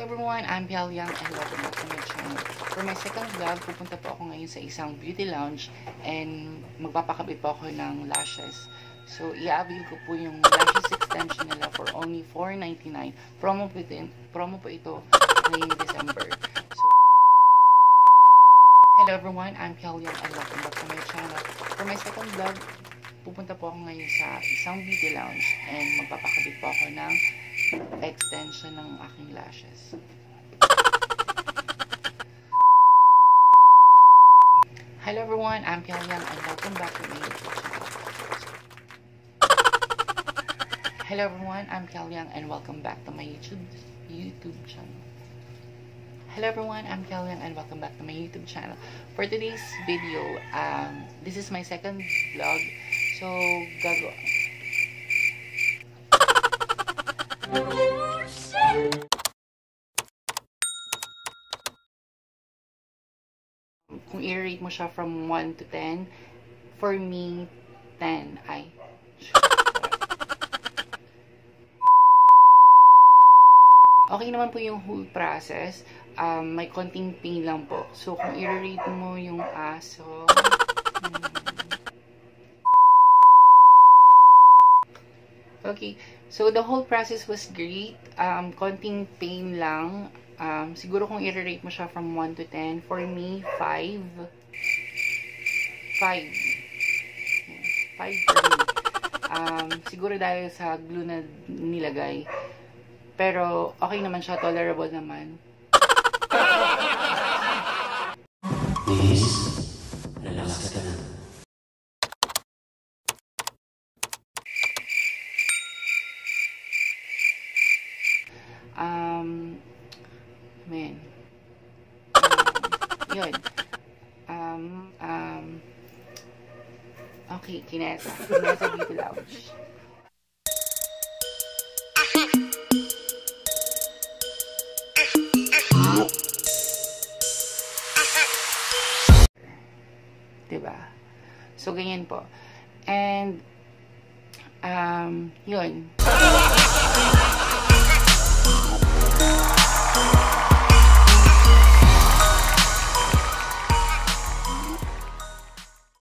everyone, I'm Pial Yang and welcome back to my channel. For my second vlog, pupunta po ako ngayon sa isang beauty lounge and magpapakabit po ako ng lashes. So, i-avail ko po yung lashes extension nila for only $4.99. Promo po, promo po ito ngayong December. So, Hello everyone, I'm Pial Yang and welcome back to my channel. For my second vlog, pupunta po ako ngayon sa isang beauty lounge and magpapakabit po ako ng extension ng aking lashes. Hello everyone, I'm Pial Yang and welcome back to my YouTube channel. Hello everyone, I'm Yang and welcome back to my YouTube YouTube channel. Hello everyone, I'm Yang and welcome back to my YouTube channel. For today's video, um, this is my second vlog. So, gago kung i-rate mo siya from 1 to 10, for me, 10 ay. Okay naman po yung whole process. Um, may konting pain lang po. So, kung i-rate mo yung aso, hmm. Okay. So, the whole process was great. Um, konting pain lang. Um, siguro kung i-rate mo siya from 1 to 10, for me, 5. 5. 5 for. Um, siguro dahil sa glue na nilagay. Pero, okay naman siya. Tolerable naman. Liz, Um, man. Um, yun. Um, um, okay, Kinesa. Kinesa Beauty Lounge. Diba? So, ganyan po. And, um, yun.